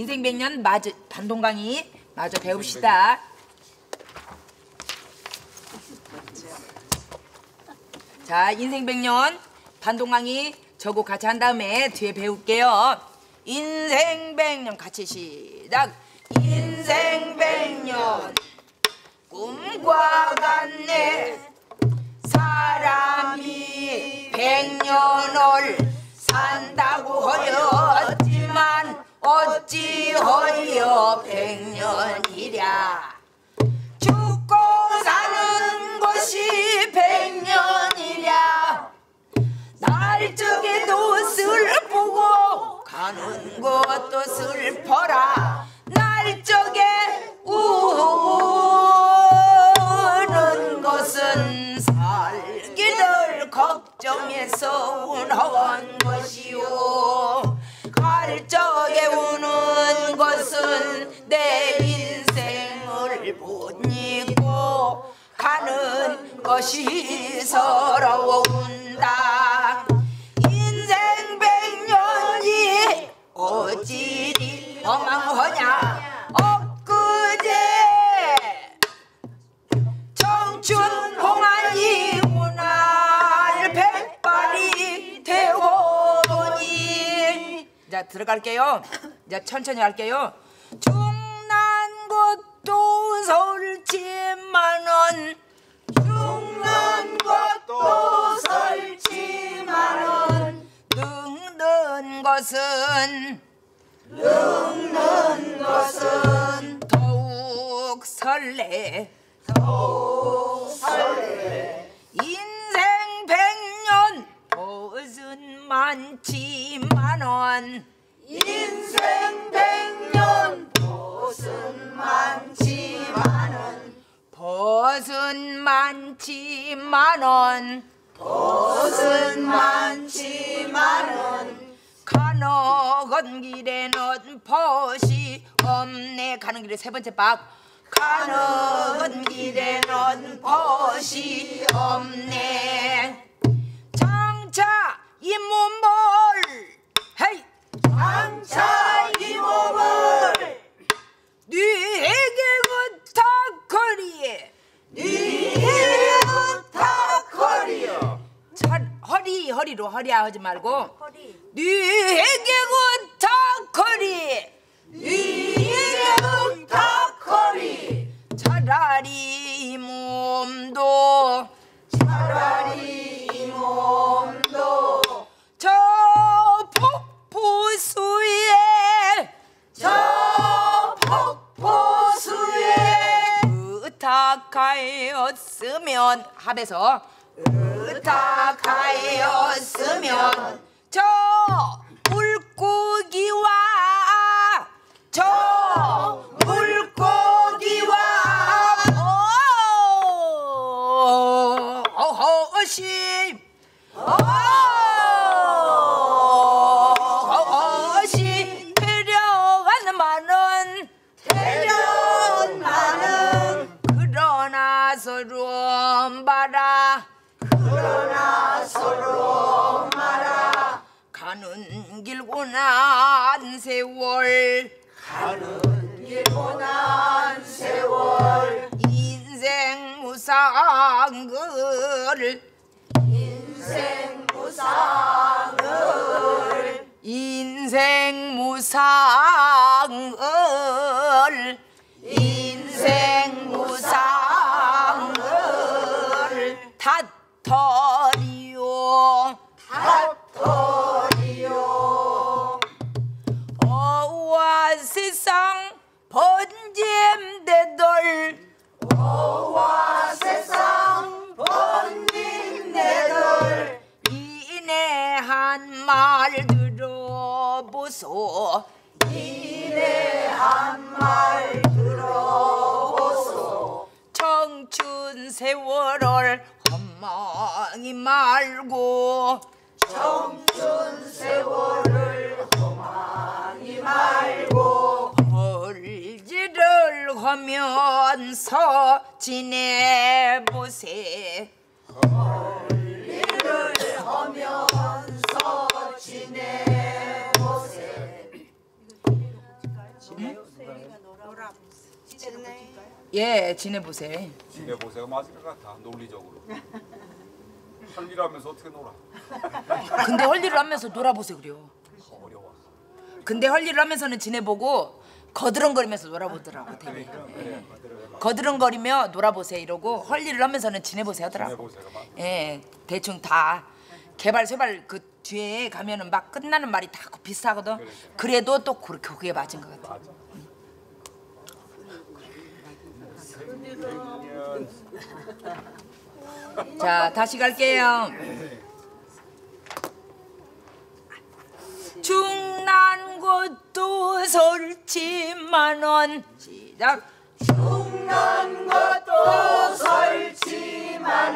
인생 백년 마저 반동강이 마저 배웁시다. 자, 인생 백년 반동강이 저곡 같이 한 다음에 뒤에 배울게요. 인생 백년 같이 시작. 인생 백년 꿈과 같네 사람이 백년을 산다고 하였지만 어찌하여 백년이랴. 죽고 사는 것이 백년이랴. 날적에도 슬프고 가는 것도 슬퍼라. 날적에 우는 것은 살기를 걱정해서 운한 것이요 갈적에 우는 것은 내 인생을 못 잊고 가는 것이 서러운다. 인생 백년이 어찌리 허망하냐? 엊그제 청춘 홍안이 오날 백발이 되오니. 자 들어갈게요 자 천천히 할게요. 중난 것도 설치만은 중난 것도 설치만은 늙는 것은 늙는 것은 더욱 설레. 더욱 설레. 인생 백년 벗은 많지만은 인생 백년 벗은 많지만은 벗은 많지만은 벗은 많지만은 가는 길에는 벗이 없네. 가는 길에 세 번째 박. 가는 길에는 벗이 없네. 장차 이 몸 허리 허리로 허리야 하지 말고. 네게 부탁거리. 네게 부탁거리. 차라리 이 몸도. 차라리 이 몸도. 저 폭포수에. 저 폭포수에. 의탁하였으면 합에서 의탁하였으면 저 물고기와 저 물고기와 어허시 어허시 데려간 많은 데려간 많은 그러나 서로 봐라 그러나 서로 말아. 가는 길고 난 세월. 가는 길고 난 세월. 인생 무상을. 인생 무상을. 인생 무상을. 인생 헛망이 말고 청춘 세월을 헛망이 말고 벌지를 하면서 지내보세. 벌지를 하면서 지내보세. 예, 지내보세요. 지내보세요 맞을 것 같아 논리적으로 할일 하면서 어떻게 놀아 근데 할 일을 하면서 놀아보세요, 그래요. 어려워 근데 할 일을 하면서는 지내보고 거드렁거리면서 놀아보더라고 되게. 예. 거드렁거리며 놀아보세요 이러고 할 일을 하면서는 지내보세요 하더라고. 지내보세요 맞 예, 대충 다 개발 쇠발 그 뒤에 가면은 막 끝나는 말이 다 비슷하거든. 그래도 또 그렇게 그게 맞은 것 같아. 맞아 자, 다시 갈게요. 중난 것도 설치만원. 시작. 중난 것도 설치만원.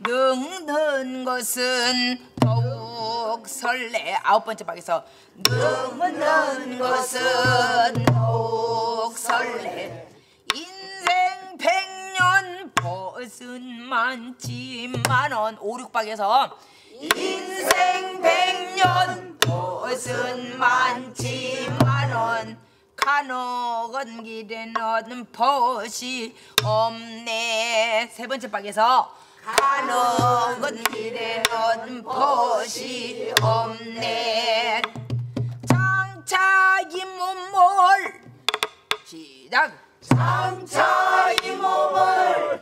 늙는 것은 더욱 설레. 아홉 번째 방에서. 늙는 것은 더욱 설레. 인생 백년 벗은 많지만은 오륙박에서 인생 백년 벗은 많지만은 간혹은 길에는 벗이 없네. 세 번째 박에서 간혹은 길에는 벗이 없네. 장차 이 몸을 시작. 장차 이 몸을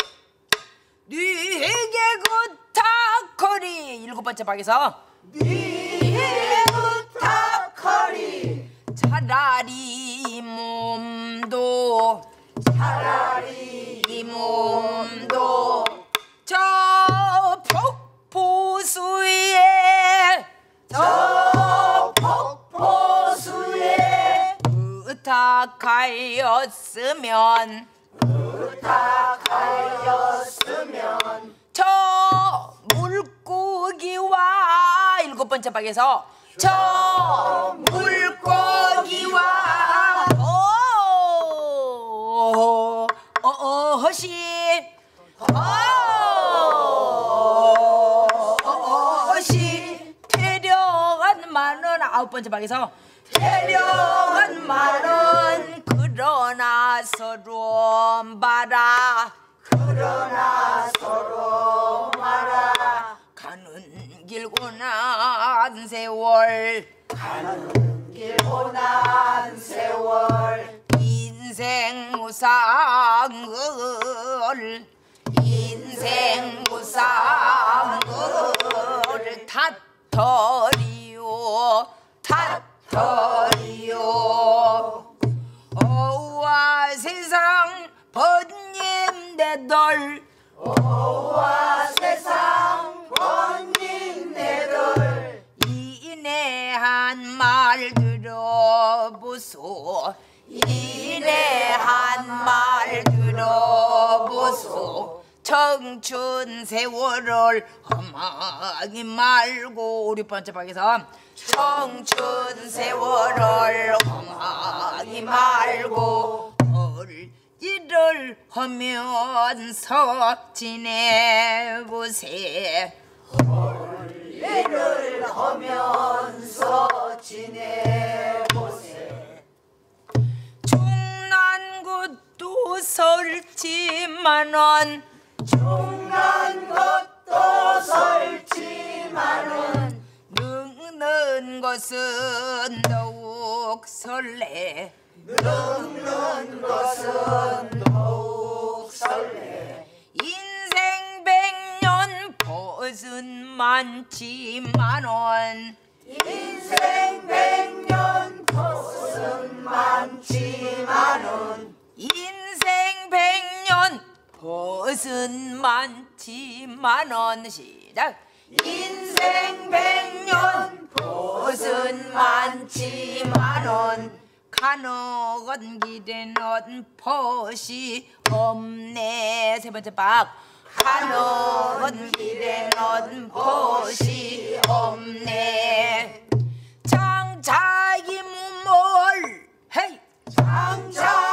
네게 구탁거리. 일곱 번째 방에서. 네게 구탁거리. 차라리 이 몸도. 차라리 이 몸도. 저 폭포수에. 저 폭포수에. 의탁하였으면 의탁하였으면. 저 물고기와. 일곱 번째 방에서. 저 물고기와. 어, 어, 어, 허시 어시 태령한 만원. 아홉 번째 방에서. 태령한 만원 그러나 서로 말아 그러나 서로 말아 가는 길고난 세월 가는 길고난 세월. 인생 무상을. 인생 무상을. 탓터리오 탓터리오 세상 번님네들. 어와 세상 번님네들. 이내한 말 들어보소. 이내한 말 들어보소. 청춘 세월을 험하기 말고 우리 번째 방에서. 청춘 세월을 험하기 말고 올 일을 하면서 지내보세. 일을 하면서 지내보세 중난 것도 설지만은 중난 것도 설지만은 늙는 것은 더욱 설레 늙는 것은 더욱 설레. 인생 백년 벗은 많지만은 인생 백년 벗은 많지만은 인생 백년 벗은 많지만은 시작. 인생 백년 벗은 많지만은 간혹은 길에는 벗이 없네. 세 번째 박. 간혹은 길에는 벗이 없네. 이 몸을 헤이. 장차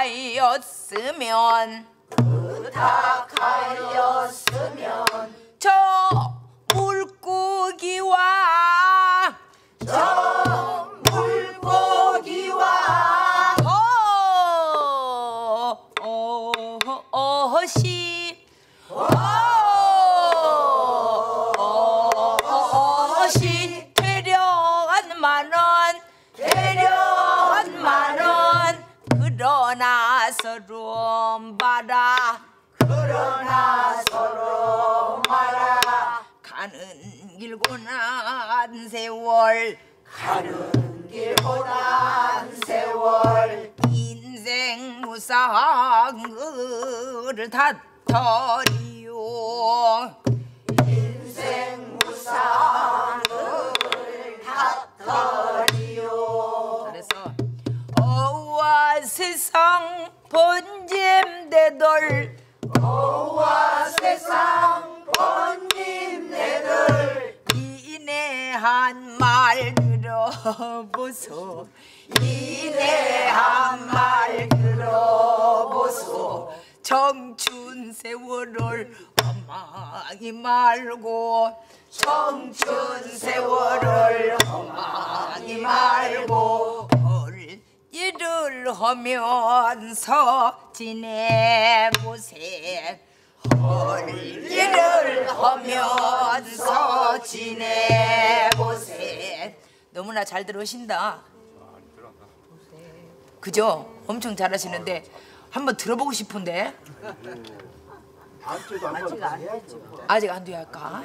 의탁하였으면 의탁하였으면 저 물고기와 저 물고기와 어, 어, 어시 어 서로 말아 그러나 서로 말아 가는 길고난 세월 가는 길보단 세월 인생 무상을 다터리요 인생 무상을 다터리요 들어보소. 이내 한 말 들어보소. 청춘 세월을 험하기 말고 청춘 세월을 험하기 말고 올 일을 하면서 지내보세. 올 일을 하면서 지내보세 너무나 잘 들으신다 그죠? 엄청 잘하시는데 한번 들어보고 싶은데 아직 안 돼야 할까?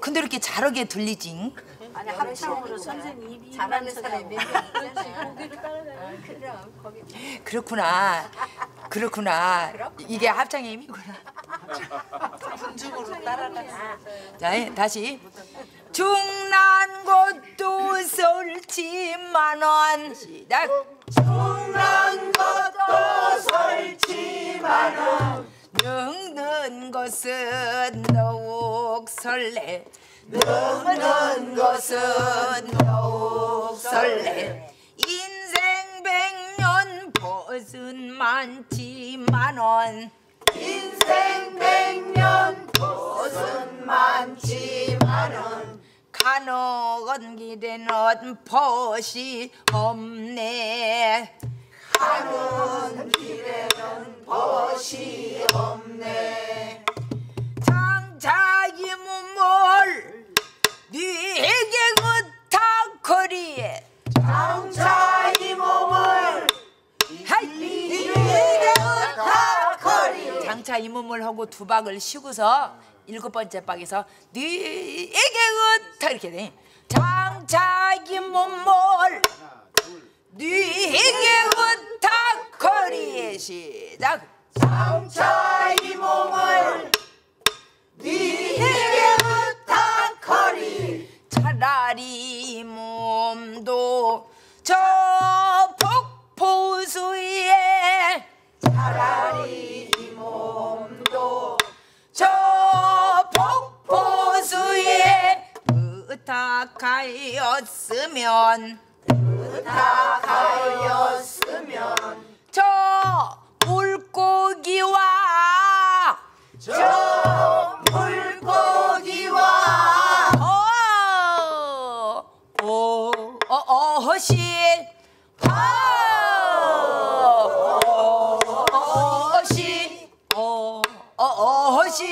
근데 이렇게 잘하게 들리지? 아니 합창으로 선생님 잘하는 사람이 몇명 있잖아요. 그렇구나. 그렇구나. 이게 합창의 힘이구나. 분중으로 따라가. 자, 예, 다시. 중난 것도 설치만원 시작. 중난 것도 설치만은 늙는 것은 더욱 설레. 늙는 것은 더욱 설레. 인생 백년 벗은 많지만원. 인생 백년 곳은 많지만은 가는 길에는 벗이 없네. 가는 길에는 벗이 없네 장차 이 몸을 하고 두 박을 쉬고서 일곱 번째 박에서 네게 의탁 이렇게 돼. 장자기 몸을 네게 의탁거리에 시작. 장차 이 몸을 네게 의탁거리 차라리 몸도 저 폭포수에 차라리 의탁하였으면. 의탁하였으면. 저 물고기와 저 물고기와 어, 어, 어, 어시 어, 어시 어, 어, 어, 어, 어시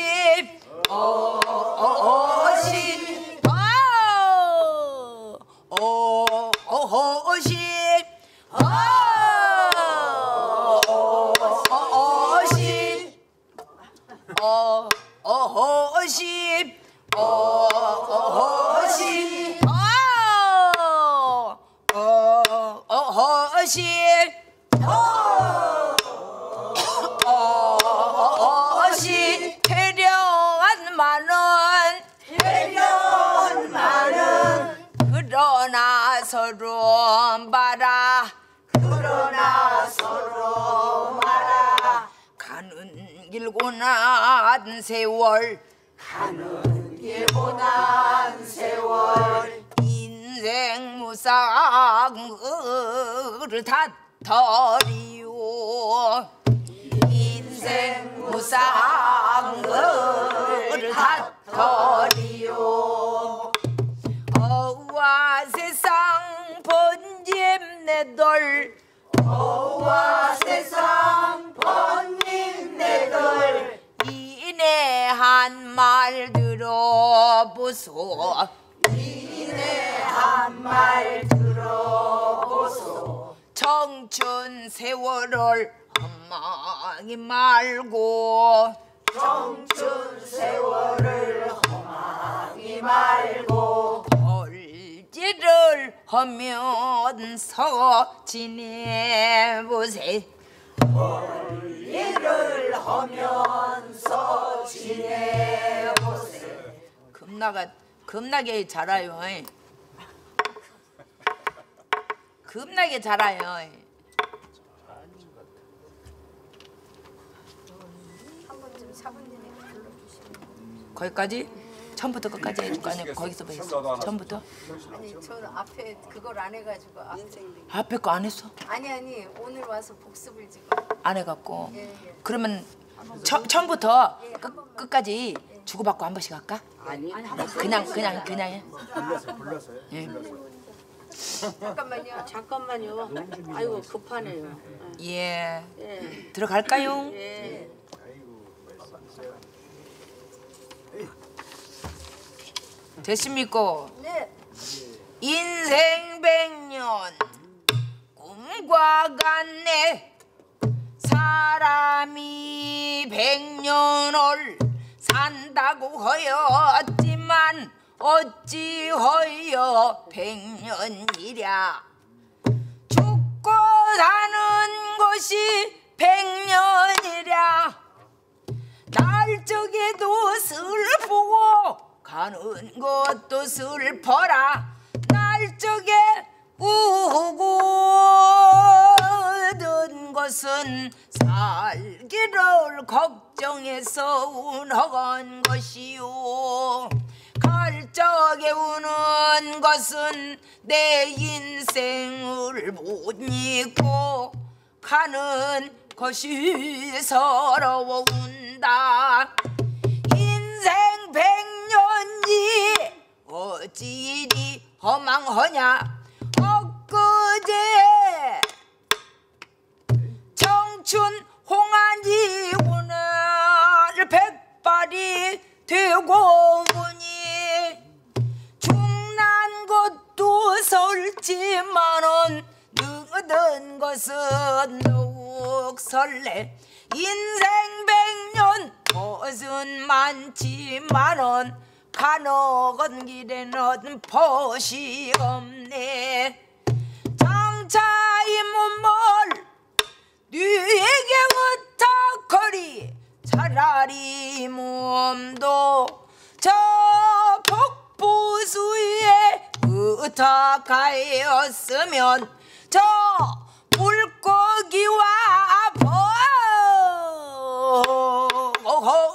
고난 세월, 가는 길보단 세월. 인생 무상을 다터리요 무상을 다터리요 어와 세상 번짐 내돌. 와 세상 내들 이내 한 말 들어보소. 한말 들어보소. 청춘 세월을 헛망이 말고. 청춘 세월을 험하기 말고. 벌지를 하면서 지내보세 일을 하면서 지내보세 겁나가 겁나게 자라요. 겁나게 자라요. 거기까지 처음부터 끝까지 해줄 거 아니야? 거기서 뭐 했어? 처음부터? 아니 저는 앞에 그걸 안 해가지고 앞에 앞에 거 안 했어? 아니 아니 오늘 와서 복습을 지금 안 해갖고 예, 예. 그러면 처, 처음부터 끝, 끝까지 주고받고 한 번씩 할까? 아니 그냥 그냥 그냥 해. 예. 잠깐만요. 잠깐만요. 아이고 급하네요. 예. 예. 들어갈까요? 예. 됐습니까? 네. 인생 백년 꿈과 같네 사람이 백년을 산다고 하였지만 어찌하여 백년이랴? 죽고 사는 것이 백년이랴? 날적에도 슬프고 가는 것도 슬퍼라. 날적에 우고든 것은 살기를 걱정해서 운허건 것이요. 갈적에 우는 것은 내 인생을 못 잊고 가는 것이 서러워 운다. 인생 백년이 어찌 이리 허망하냐. 엊그제 청춘 홍안이 오늘 백발이 되고 보니 중난 것도 설지만은 느든 것은 더욱 설레. 인생 백년 벗은 많지만은 가는 길에는 벗이 없네. 장차 이 몸을 네게 어떡하리 차라리 몸도 저 복부수에 의탁하였으면 저 물고기와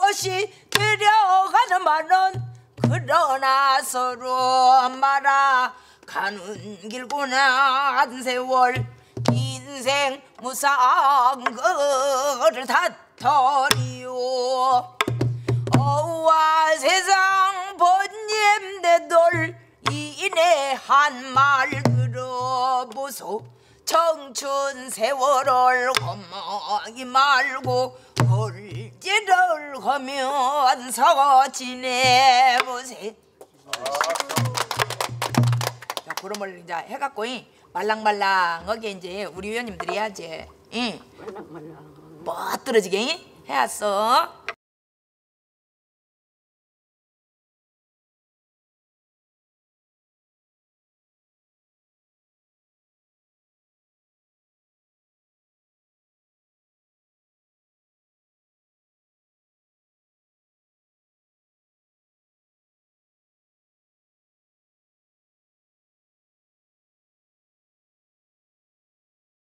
벗이 들여가는 말은 그러나 서로 말아 가는 길구나. 한 세월 인생 무상거를 다터리요. 어와 세상 번님 내돌 이내 한 말 들어보소. 청춘 세월을 험하기 말고 헐지를 하면서 지내 자 그럼을 이제 해갖고 이 말랑말랑하게 이제 우리 위원님들이 해야지 응. 말랑말랑. 뭐 떨어지게 이? 해왔어